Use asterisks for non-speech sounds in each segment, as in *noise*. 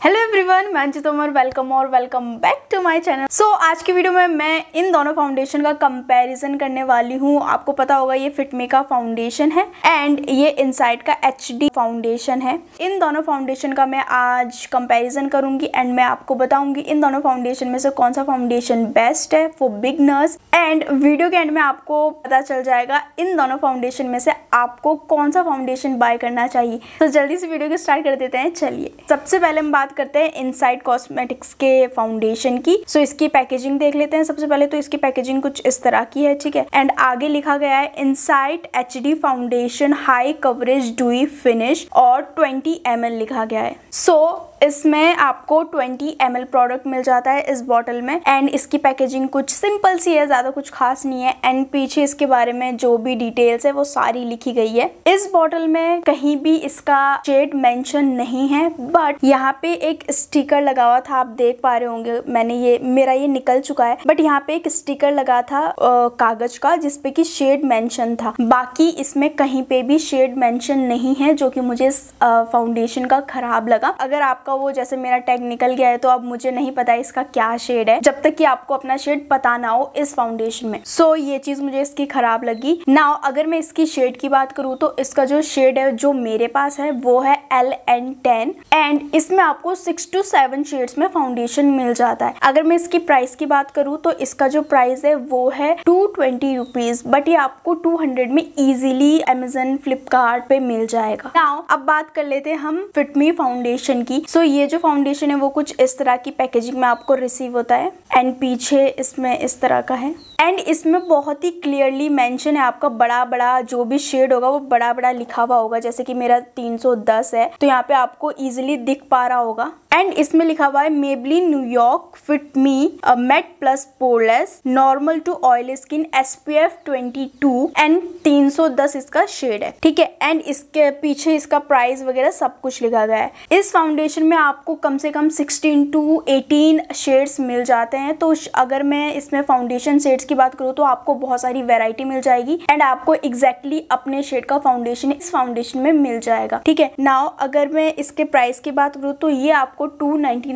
Hello everyone मैं Anjit Tomar welcome और welcome back to my channel so आज की वीडियो में मैं इन दोनों फाउंडेशन का कंपैरिजन करने वाली हूँ। आपको पता होगा ये फिटमी का फाउंडेशन है एंड ये इनसाइड का एचडी फाउंडेशन है। इन दोनों फाउंडेशन का मैं आज कंपैरिजन करूँगी एंड मैं आपको बताऊँगी इन दोनों फाउंडेशन में से कौन सा फाउंडेशन बेस्ट है फॉर बिगनर्स एंड वीडियो के एंड में आपको पता चल जाएगा इन दोनों फाउंडेशन में से आपको कौन सा फाउंडेशन बाय करना चाहिए? तो जल्दी से वीडियो को स्टार्ट कर देते हैं चलिए। सबसे पहले हम बात करते हैं इनसाइड कॉस्मेटिक्स के फाउंडेशन की। सो इसकी पैकेजिंग देख लेते हैं सबसे पहले तो इसकी पैकेजिंग कुछ इस तरह की है ठीक है? एंड आगे लिखा गया है Insight H foundation high coverage dewy finish और 20 एम लिखा गया है। सो so, इसमें आपको 20 एम प्रोडक्ट मिल जाता है इस बॉटल में एंड इसकी पैकेजिंग कुछ सिंपल सी है, ज़्यादा कुछ खास नहीं है एंड पीछे इसके बारे में जो भी डिटेल्स है, वो सारी लिखी गई है। इस बॉटल में कहीं भी इसका शेड मेंशन नहीं है बट यहाँ पे एक स्टिकर लगा हुआ था, आप देख पा रहे होंगे, मैंने ये, मेरा ये निकल चुका है बट यहाँ पे एक स्टिकर लगा था कागज़ का, जिसपे की शेड मेंशन था। बाकी इसमें कहीं पे भी शेड मेंशन नहीं है, जो कि मुझे फाउंडेशन का खराब लगा। अगर आप आपका वो जैसे मेरा टैग निकल गया है तो अब मुझे नहीं पता है इसका क्या शेड है। जब तक कि आपको अपना शेड पता ना हो इस फाउंडेशन में। सो so, ये चीज़ मुझे इसकी खराब लगी। ना अगर मैं इसकी शेड की बात करूँ तो इसका जो शेड है जो मेरे पास है वो है एल एन टेन एंड इसमें आपको सिक्स टू सेवन शेड्स में फाउंडेशन मिल जाता है। अगर मैं इसकी प्राइस की बात करूँ तो इसका जो प्राइस है वो है टू ट्वेंटी रुपीज़ बट ये आपको टू हंड्रेड में इजिली अमेजन फ्लिपकार्ट पे मिल जाएगा। नाउ अब बात कर लेते हैं हम फिटमी फाउंडेशन की। सो so, ये जो फाउंडेशन है वो कुछ इस तरह की पैकेजिंग में आपको रिसीव होता है। एंड पीछे इसमें इस तरह का है। एंड इसमें बहुत ही क्लियरली मेंशन है आपका बड़ा बड़ा जो भी शेड होगा, वो बड़ा बड़ा लिखा हुआ होगा। जैसे कि मेरा 310 है तो यहाँ पे आपको इजीली दिख पा रहा होगा। एंड इसमें लिखा हुआ है Maybelline New York fit me matte plus poreless normal to oil skin S P F twenty two and तीन सौ दस इसका शेड है। ठीक है? एंड इसके पीछे इसका प्राइस वगैरह सब कुछ लिखा गया है। इस फाउंडेशन में आपको कम से कम सिक्सटीन टू एटीन शेड्स मिल जाते हैं। तो अगर मैं इसमें फाउंडेशन शेड्स की बात करूँ तो आपको बहुत सारी वेराइटी मिल जाएगी एंड आपको एग्जैक्टली exactly अपने शेड का फाउंडेशन इस फाउंडेशन में मिल जाएगा। ठीक है? नाउ अगर मैं इसके प्राइस की बात करूँ तो ये आपको टू नाइनटी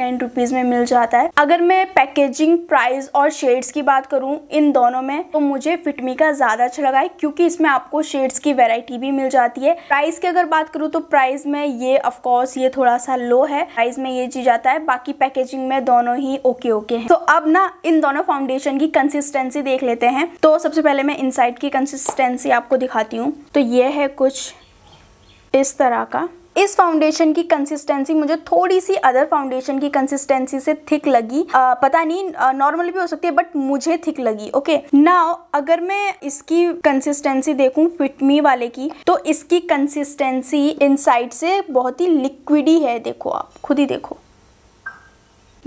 में मिल जाता है। अगर मैं पैकेजिंग प्राइस और शेड्स की बात करूँ इन दोनों में तो मुझे फिटमी का ज़्यादा अच्छा लगा है क्योंकि इसमें आपको शेड्स की वेराइटी भी मिल जाती है। प्राइस की अगर बात करूँ तो प्राइस में ये ऑफकोर्स ये थोड़ा सा लो है। प्राइस में ये चीज़ आता है। बाकी पैकेजिंग में दोनों ही ओके ओके है। तो अब ना इन दोनों फाउंडेशन की कंसिस्टेंसी देख लेते हैं। तो सबसे पहले मैं इनसाइड की कंसिस्टेंसी आपको दिखाती हूँ। तो ये है कुछ इस तरह का। इस फाउंडेशन की कंसिस्टेंसी मुझे थोड़ी सी अदर फाउंडेशन की कंसिस्टेंसी से थिक लगी। आ, पता नहीं नॉर्मल भी हो सकती है बट मुझे थिक लगी ओके नाउ अगर मैं इसकी कंसिस्टेंसी देखूँ फिटमी वाले की तो इसकी कंसिस्टेंसी इनसाइड से बहुत ही लिक्विडी है देखो आप खुद ही देखो।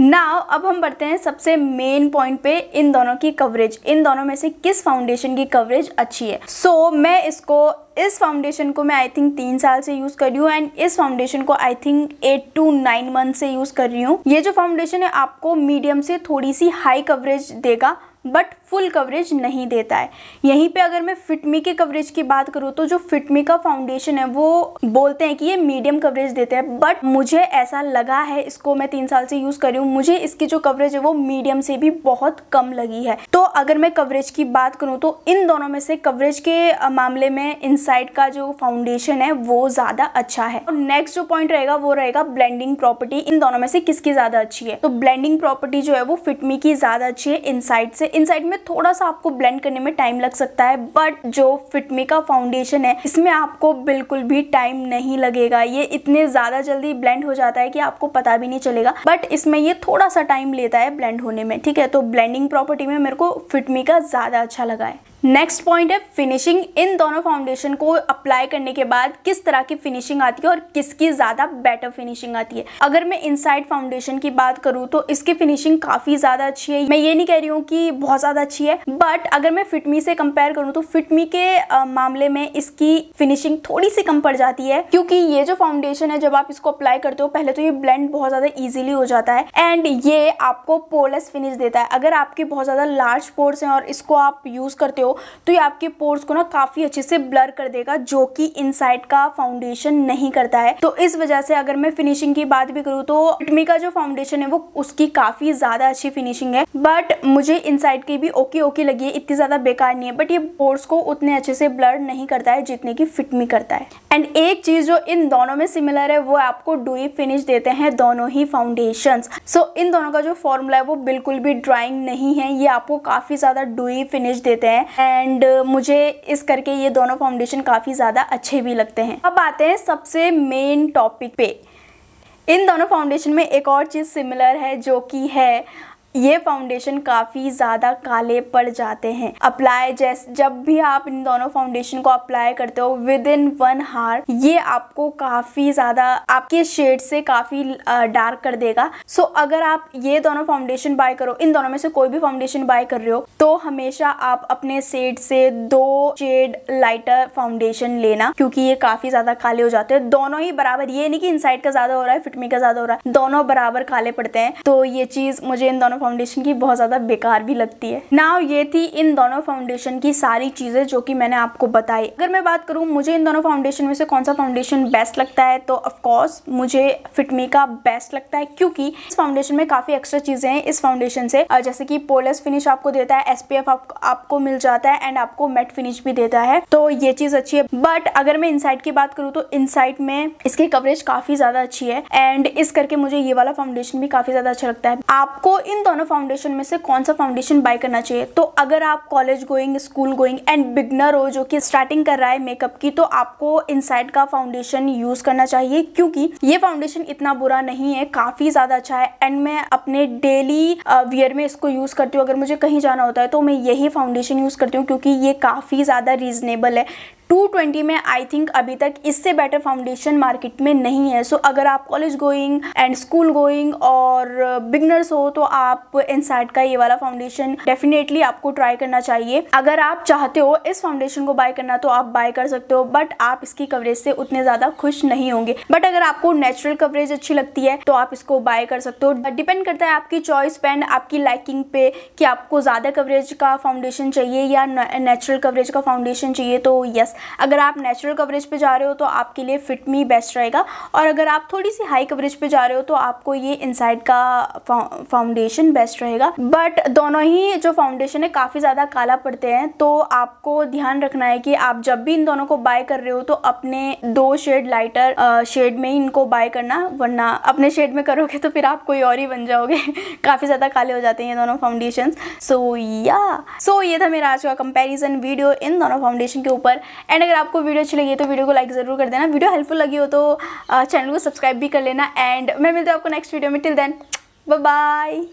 नाउ अब हम बढ़ते हैं सबसे मेन पॉइंट पे इन दोनों की कवरेज इन दोनों में से किस फाउंडेशन की कवरेज अच्छी है? सो so, मैं इसको इस फाउंडेशन को मैं आई थिंक तीन साल से यूज़ कर रही हूँ एंड इस फाउंडेशन को I think eight to nine month से यूज़ कर रही हूँ. ये जो फाउंडेशन है आपको मीडियम से थोड़ी सी हाई कवरेज देगा बट फुल कवरेज नहीं देता है। यहीं पे अगर मैं फिटमी के कवरेज की बात करूँ तो जो फिटमी का फाउंडेशन है, वो बोलते हैं कि ये मीडियम कवरेज देते हैं। बट मुझे ऐसा लगा है, इसको मैं तीन साल से यूज़ कर रही हूँ, मुझे इसकी जो कवरेज है, वो मीडियम से भी बहुत कम लगी है। तो अगर मैं कवरेज की बात करूँ तो इन दोनों में से कवरेज के मामले में इनसाइड का जो फाउंडेशन है, वो ज़्यादा अच्छा है। और नेक्स्ट जो पॉइंट रहेगा, वो रहेगा ब्लेंडिंग प्रॉपर्टी इन दोनों में से किसकी ज़्यादा अच्छी है? तो ब्लेंडिंग प्रॉपर्टी जो है, वो फिटमी की ज़्यादा अच्छी है इनसाइड से। इनसाइड में थोड़ा सा आपको ब्लेंड करने में टाइम लग सकता है बट जो फिटमी का फाउंडेशन है, इसमें आपको बिल्कुल भी टाइम नहीं लगेगा। ये इतने ज़्यादा जल्दी ब्लेंड हो जाता है कि आपको पता भी नहीं चलेगा बट इसमें ये थोड़ा सा टाइम लेता है ब्लेंड होने में, ठीक है? तो ब्लेंडिंग प्रॉपर्टी में मेरे को फिटमी का ज़्यादा अच्छा लगा है। नेक्स्ट पॉइंट है फिनिशिंग इन दोनों फाउंडेशन को अप्लाई करने के बाद किस तरह की फिनिशिंग आती है और किसकी ज़्यादा बेटर फिनिशिंग आती है। अगर मैं इनसाइड फाउंडेशन की बात करूँ तो इसकी फिनिशिंग काफ़ी ज़्यादा अच्छी है। मैं ये नहीं कह रही हूँ कि बहुत ज़्यादा अच्छी है बट अगर मैं फिटमी से कंपेयर करूँ तो फिटमी के मामले में इसकी फिनिशिंग थोड़ी सी कम पड़ जाती है, क्योंकि ये जो फाउंडेशन है, जब आप इसको अप्लाई करते हो, पहले तो ये ब्लेंड बहुत ज़्यादा ईजिली हो जाता है एंड ये आपको पोलेस फिनिश देता है। अगर आपके बहुत ज़्यादा लार्ज पोर्स हैं और इसको आप यूज़ करते हो तो ये आपके पोर्स को ना काफ़ी अच्छे से ब्लर कर देगा जो कि इनसाइड का फाउंडेशन नहीं करता है। तो इस वजह से अगर मैं फिनिशिंग की बात भी करूँ तो फिटमी का जो फाउंडेशन है वो उसकी काफ़ी ज़्यादा अच्छी फिनिशिंग है। बट मुझे इनसाइड की भी ओके ओके लगी है इतनी ज़्यादा बेकार नहीं है बट ये पोर्स को उतने अच्छे से ब्लर नहीं करता है जितने की फिटमी करता है। एंड एक चीज़ जो इन दोनों में सिमिलर है वो आपको डुई फिनिश देते हैं दोनों ही फाउंडेशन सो so, इन दोनों का जो फॉर्मूला है वो बिल्कुल भी ड्राइंग नहीं है। ये आपको काफ़ी ज़्यादा डुई फिनिश देते हैं। एंड uh, मुझे इस करके ये दोनों फाउंडेशन काफ़ी ज़्यादा अच्छे भी लगते हैं। अब आते हैं सबसे मेन टॉपिक पे। इन दोनों फाउंडेशन में एक और चीज़ सिमिलर है जो कि है ये फाउंडेशन काफ़ी ज़्यादा काले पड़ जाते हैं। अप्लाई जैसे जब भी आप इन दोनों फाउंडेशन को अप्लाई करते हो विद इन वन हार ये आपको काफ़ी ज़्यादा आपके शेड से काफ़ी डार्क कर देगा। सो so, अगर आप ये दोनों फाउंडेशन बाय करो इन दोनों में से कोई भी फाउंडेशन बाय कर रहे हो तो हमेशा आप अपने शेड से दो शेड लाइटर फाउंडेशन लेना क्योंकि ये काफ़ी ज़्यादा काले हो जाते हैं। दोनों ही बराबर ये नहीं कि इनसाइड का ज़्यादा हो रहा है फिटमी का ज़्यादा हो रहा है दोनों बराबर काले पड़ते हैं। तो ये चीज़ मुझे इन दोनों फाउंडेशन की बहुत ज़्यादा बेकार भी लगती है। नाउ ये थी इन दोनों फाउंडेशन की सारी चीज़ें जो कि मैंने आपको बताई। अगर मैं बात करूँ मुझे इन दोनों फाउंडेशन में से कौन सा फाउंडेशन बेस्ट लगता है तो ऑफकोर्स मुझे फिटमी का बेस्ट लगता है क्योंकि इस फाउंडेशन में काफ़ी एक्स्ट्रा चीज़ें हैं इस फाउंडेशन से। जैसे कि पोलस फिनिश आपको देता है एसपीएफ आप, आपको मिल जाता है एंड आपको मेट फिनिश भी देता है तो ये चीज़ अच्छी है। बट अगर मैं इनसाइड की बात करूँ तो इनसाइड में इसकी कवरेज काफ़ी ज़्यादा अच्छी है एंड इस करके मुझे ये वाला फाउंडेशन भी काफ़ी ज़्यादा अच्छा लगता है। आपको इन दोनों फाउंडेशन फाउंडेशन में से कौन सा फाउंडेशन बाय करना चाहिए? तो अगर आप college going school going and beginner हो, जो कि स्टार्टिंग कर रहा है मेकअप की तो आपको इनसाइड का फाउंडेशन यूज़ करना चाहिए, क्योंकि ये फाउंडेशन इतना बुरा नहीं है, काफ़ी ज़्यादा अच्छा है। एंड मैं अपने डेली वियर में इसको यूज़ करती हूँ। अगर मुझे कहीं जाना होता है तो मैं यही फाउंडेशन यूज़ करती हूँ, क्योंकि ये काफ़ी ज़्यादा रीजनेबल है। 220 में आई थिंक अभी तक इससे बेटर फाउंडेशन मार्केट में नहीं है। सो so, अगर आप college going and school going और बिगनर्स हो तो आप इनसाइड का ये वाला फाउंडेशन डेफिनेटली आपको ट्राई करना चाहिए। अगर आप चाहते हो इस फाउंडेशन को बाय करना तो आप बाय कर सकते हो बट आप इसकी कवरेज से उतने ज़्यादा खुश नहीं होंगे। बट अगर आपको नेचुरल कवरेज अच्छी लगती है तो आप इसको बाय कर सकते हो। डिपेंड करता है आपकी चॉइस पे एंड आपकी लाइकिंग पे कि आपको ज़्यादा कवरेज का फाउंडेशन चाहिए या नेचुरल कवरेज का फाउंडेशन चाहिए तो यस अगर आप नेचुरल कवरेज पे जा रहे हो तो आपके लिए फिट मी बेस्ट रहेगा। और अगर आप थोड़ी सी हाई कवरेज पे जा रहे हो तो आपको ये इनसाइड का फाउंडेशन बेस्ट रहेगा। बट दोनों ही जो फाउंडेशन है काफ़ी ज़्यादा काला पड़ते हैं तो आपको ध्यान रखना है कि आप जब भी इन दोनों को बाय कर रहे हो तो अपने दो शेड लाइटर शेड में ही इनको बाय करना, वरना अपने शेड में करोगे तो फिर आप कोई और ही बन जाओगे। *laughs* काफ़ी ज़्यादा काले हो जाते हैं ये दोनों फाउंडेशन सो या सो ये था मेरा आज का कंपेरिजन वीडियो इन दोनों फाउंडेशन के ऊपर। एंड अगर आपको वीडियो अच्छी लगी तो वीडियो को लाइक ज़रूर कर देना। वीडियो हेल्पफुल लगी हो तो चैनल को सब्सक्राइब भी कर लेना। एंड मैं मिलती हूँ आपको नेक्स्ट वीडियो में। Till then bye